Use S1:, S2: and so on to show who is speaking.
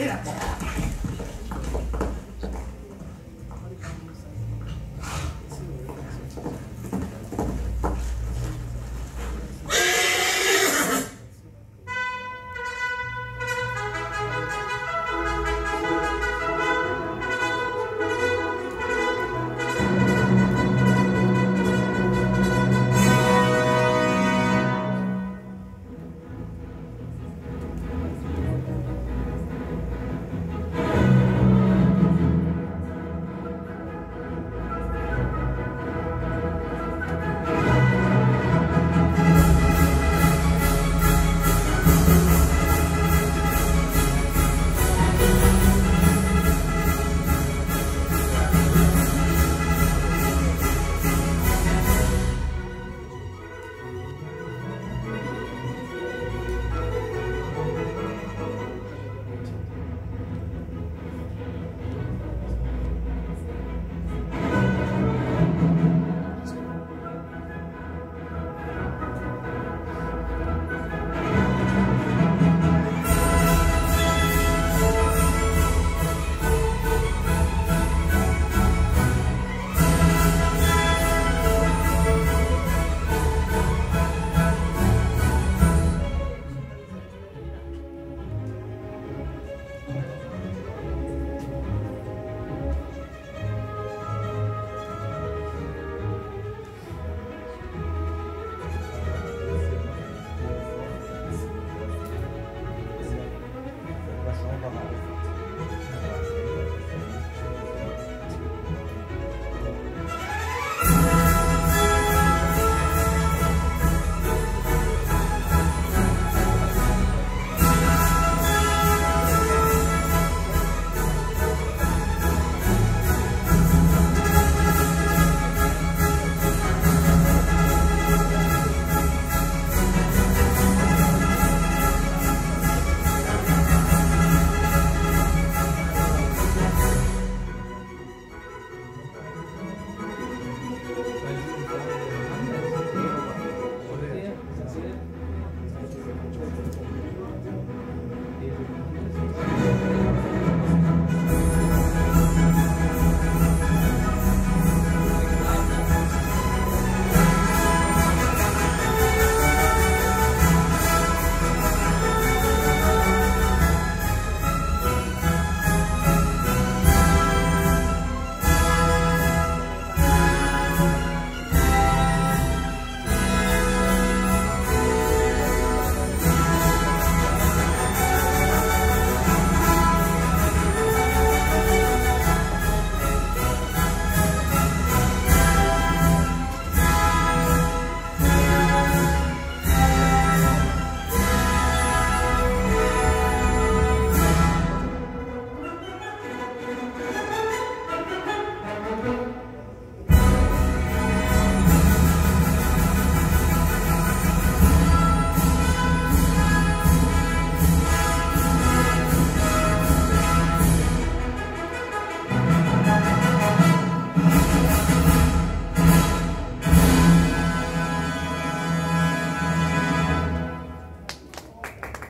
S1: Hit up there.